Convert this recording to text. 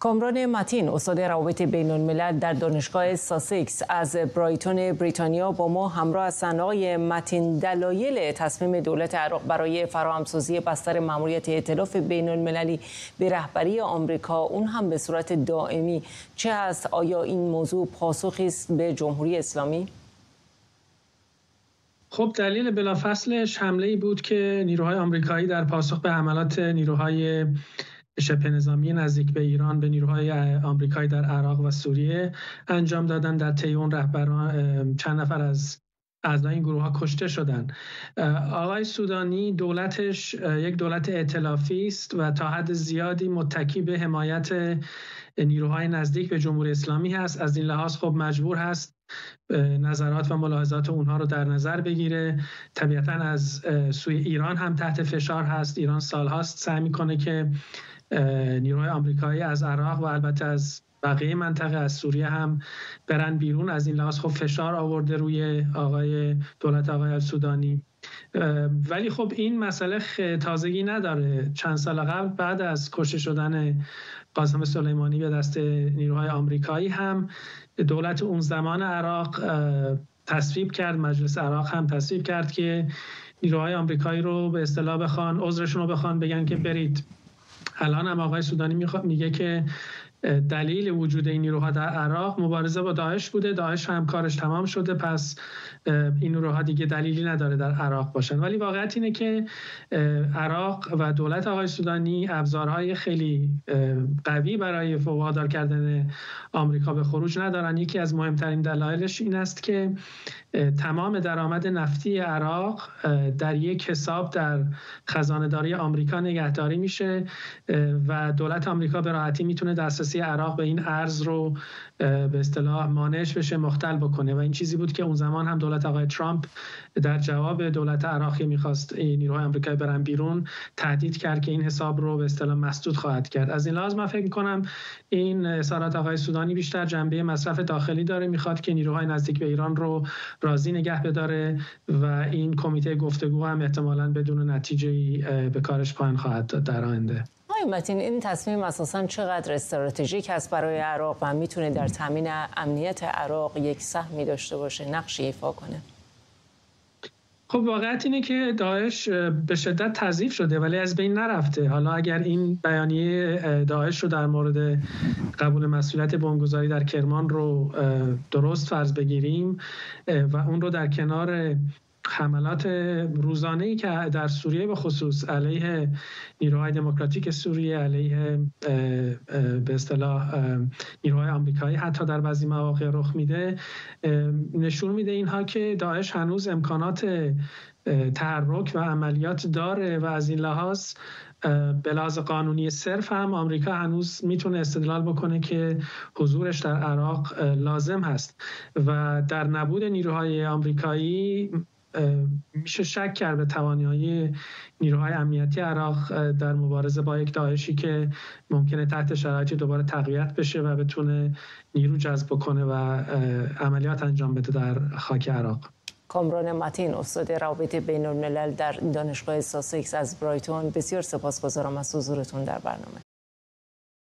کامران متین استاد روابط بین الملل در دانشگاه ساسکس از برایتون بریتانیا با ما همراه هستند آقای متین دلایل تصمیم دولت عراق برای فراهمسازی بستر ماموریت ائتلاف بین المللی به رهبری آمریکا اون هم به صورت دائمی. چه هست؟ آیا این موضوع پاسخی است به جمهوری اسلامی؟ خب دلیل بلافاصلش حمله ای بود که نیروهای آمریکایی در پاسخ به حملات نیروهای شبه نظامی نزدیک به ایران به نیروهای آمریکایی در عراق و سوریه انجام دادن. در طی اون رهبران چند نفر از اعضای این گروه ها کشته شدن. آقای سودانی دولتش یک دولت ائتلافی است و تا حد زیادی متکی به حمایت نیروهای نزدیک به جمهوری اسلامی هست. از این لحاظ خب مجبور هست نظرات و ملاحظات اونها رو در نظر بگیره. طبیعتا از سوی ایران هم تحت فشار هست. ایران سالهاست سعی می‌کنه که نیروهای آمریکایی از عراق و البته از بقیه منطقه از سوریه هم برن بیرون. از این لحاظ خب فشار آورده روی آقای دولت آقای السودانی ولی خب این مسئله تازگی نداره. چند سال قبل بعد از کشته شدن قاسم سلیمانی به دست نیروهای آمریکایی هم دولت اون زمان عراق تصویب کرد. مجلس عراق هم تصویب کرد که نیروهای آمریکایی رو به اصطلاح بخوان عذرشون رو بخوان بگن که برید. الان هم آقای سودانی میگه که دلیل وجود این نیروها در عراق مبارزه با داعش بوده. داعش هم کارش تمام شده پس این نیروها دیگه دلیلی نداره در عراق باشن. ولی واقعیت اینه که عراق و دولت آقای سودانی ابزارهای خیلی قوی برای وادار کردن آمریکا به خروج ندارن. یکی از مهمترین دلایلش این است که تمام درآمد نفتی عراق در یک حساب در خزانه داری آمریکا نگهداری میشه و دولت آمریکا به راحتی می‌تونه دسترسی عراق به این ارز رو به اصطلاح مانعش بشه مختل بکنه. و این چیزی بود که اون زمان هم دولت آقای ترامپ در جواب دولت عراقی می‌خواست نیروهای آمریکایی برن بیرون تهدید کرد که این حساب رو به اصطلاح مسدود خواهد کرد. از این لحاظ من فکر می‌کنم این اظهارات آقای سودانی بیشتر جنبه مصرف داخلی داره می‌خواد که نیروهای نزدیک به ایران رو راضی نگه بداره و این کمیته گفتگو هم احتمالا بدون نتیجه به کارش پایان خواهد داد در آینده. متین این تصمیم اساسا چقدر استراتژیک است برای عراق و می‌تونه در تامین امنیت عراق یک سهمی داشته باشه نقشی ایفا کنه؟ خب واقعیت اینه که داعش به شدت تضعیف شده ولی از بین نرفته. حالا اگر این بیانیه داعش رو در مورد قبول مسئولیت بمبگذاری در کرمان رو درست فرض بگیریم و اون رو در کنار حملات روزانه ای که در سوریه به خصوص علیه نیروهای دموکراتیک سوریه علیه به اصطلاح نیروهای آمریکایی حتی در بعضی مواقع رخ میده نشون میده اینها که داعش هنوز امکانات تحرک و عملیات داره و از این لحاظ به لحاظ قانونی صرف هم آمریکا هنوز می‌تونه استدلال بکنه که حضورش در عراق لازم هست و در نبود نیروهای آمریکایی میشه شک کرد به توانایی نیروهای امنیتی عراق در مبارزه با یک داعشی که ممکنه تحت شرایطی دوباره تقویت بشه و بتونه نیرو جذب کنه و عملیات انجام بده در خاک عراق. کامران متین استاد روابط بین الملل در دانشگاه ساسکس از برایتون بسیار سپاسگزارم از حضورتون در برنامه.